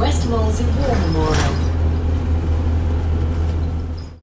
West Molesey War Memorial.